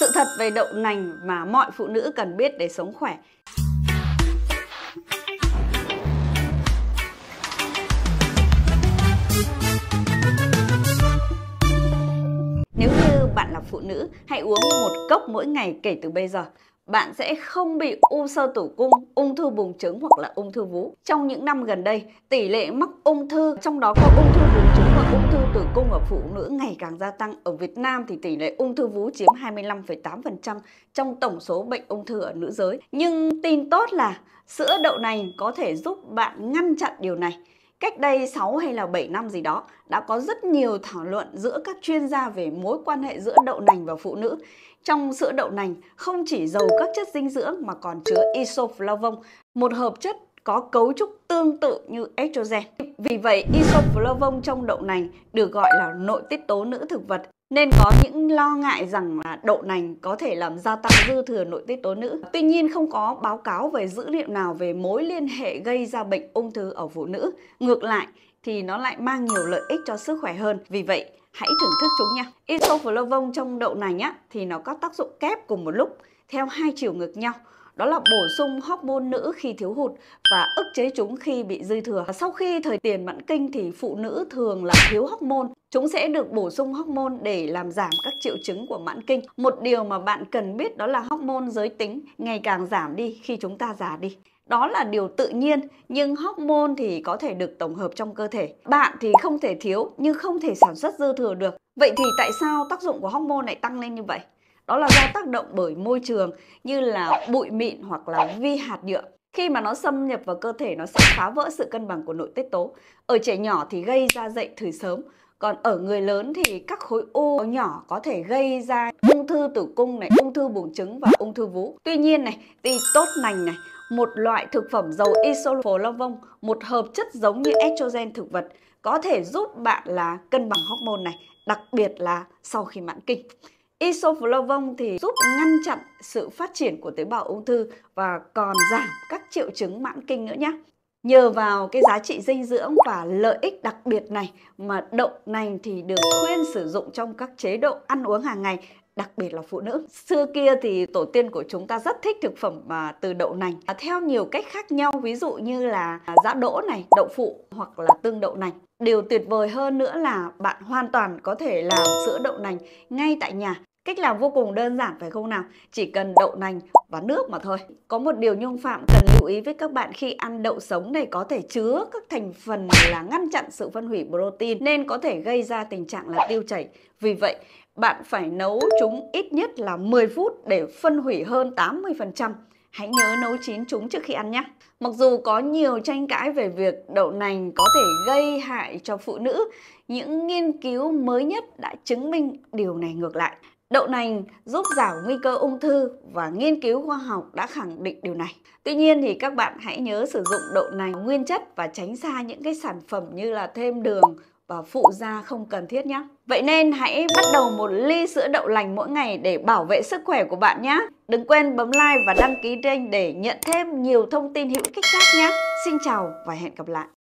Sự thật về đậu nành mà mọi phụ nữ cần biết để sống khỏe. Nếu như bạn là phụ nữ, hãy uống một cốc mỗi ngày kể từ bây giờ bạn sẽ không bị u sơ tử cung, ung thư buồng trứng hoặc là ung thư vú. Trong những năm gần đây, tỷ lệ mắc ung thư, trong đó có ung thư buồng trứng ung thư tử cung ở phụ nữ ngày càng gia tăng. Ở Việt Nam thì tỷ lệ ung thư vú chiếm 25,8% trong tổng số bệnh ung thư ở nữ giới. Nhưng tin tốt là sữa đậu nành có thể giúp bạn ngăn chặn điều này. Cách đây 6 hay là 7 năm gì đó đã có rất nhiều thảo luận giữa các chuyên gia về mối quan hệ giữa đậu nành và phụ nữ. Trong sữa đậu nành không chỉ giàu các chất dinh dưỡng mà còn chứa isoflavone, một hợp chất có cấu trúc tương tự như estrogen. Vì vậy, isoflavone trong đậu nành được gọi là nội tiết tố nữ thực vật nên có những lo ngại rằng là đậu nành có thể làm gia tăng dư thừa nội tiết tố nữ. Tuy nhiên không có báo cáo về dữ liệu nào về mối liên hệ gây ra bệnh ung thư ở phụ nữ. Ngược lại thì nó lại mang nhiều lợi ích cho sức khỏe hơn. Vì vậy, hãy thưởng thức chúng nha. Isoflavone trong đậu nành á thì nó có tác dụng kép cùng một lúc theo hai chiều ngược nhau đó là bổ sung hormone nữ khi thiếu hụt và ức chế chúng khi bị dư thừa. Sau khi thời tiền mãn kinh thì phụ nữ thường là thiếu hormone, chúng sẽ được bổ sung hormone để làm giảm các triệu chứng của mãn kinh. Một điều mà bạn cần biết đó là hormone giới tính ngày càng giảm đi khi chúng ta già đi. Đó là điều tự nhiên, nhưng hormone thì có thể được tổng hợp trong cơ thể. Bạn thì không thể thiếu nhưng không thể sản xuất dư thừa được. Vậy thì tại sao tác dụng của hormone lại tăng lên như vậy? Đó là do tác động bởi môi trường như là bụi mịn hoặc là vi hạt nhựa. Khi mà nó xâm nhập vào cơ thể nó sẽ phá vỡ sự cân bằng của nội tiết tố. Ở trẻ nhỏ thì gây ra dậy thời sớm, còn ở người lớn thì các khối u nhỏ có thể gây ra ung thư tử cung này, ung thư buồng trứng và ung thư vú. Tuy nhiên này, thì tốt nành này, một loại thực phẩm giàu isoflavone, một hợp chất giống như estrogen thực vật có thể giúp bạn là cân bằng hormone này, đặc biệt là sau khi mãn kinh. Isoflavone thì giúp ngăn chặn sự phát triển của tế bào ung thư và còn giảm các triệu chứng mãn kinh nữa nhé. Nhờ vào cái giá trị dinh dưỡng và lợi ích đặc biệt này mà đậu nành thì được khuyên sử dụng trong các chế độ ăn uống hàng ngày đặc biệt là phụ nữ. Xưa kia thì tổ tiên của chúng ta rất thích thực phẩm mà từ đậu nành à, theo nhiều cách khác nhau ví dụ như là à, giã đỗ này, đậu phụ hoặc là tương đậu nành. Điều tuyệt vời hơn nữa là bạn hoàn toàn có thể làm sữa đậu nành ngay tại nhà. Cách làm vô cùng đơn giản phải không nào? Chỉ cần đậu nành và nước mà thôi. Có một điều Nhung Phạm cần lưu ý với các bạn khi ăn đậu sống này có thể chứa các thành phần là ngăn chặn sự phân hủy protein nên có thể gây ra tình trạng là tiêu chảy. Vì vậy, bạn phải nấu chúng ít nhất là 10 phút để phân hủy hơn 80%. Hãy nhớ nấu chín chúng trước khi ăn nhé. Mặc dù có nhiều tranh cãi về việc đậu nành có thể gây hại cho phụ nữ, những nghiên cứu mới nhất đã chứng minh điều này ngược lại. Đậu nành giúp giảm nguy cơ ung thư và nghiên cứu khoa học đã khẳng định điều này. Tuy nhiên thì các bạn hãy nhớ sử dụng đậu nành nguyên chất và tránh xa những cái sản phẩm như là thêm đường và phụ gia không cần thiết nhé. Vậy nên hãy bắt đầu một ly sữa đậu lành mỗi ngày để bảo vệ sức khỏe của bạn nhé. Đừng quên bấm like và đăng ký kênh để nhận thêm nhiều thông tin hữu ích khác nhé. Xin chào và hẹn gặp lại.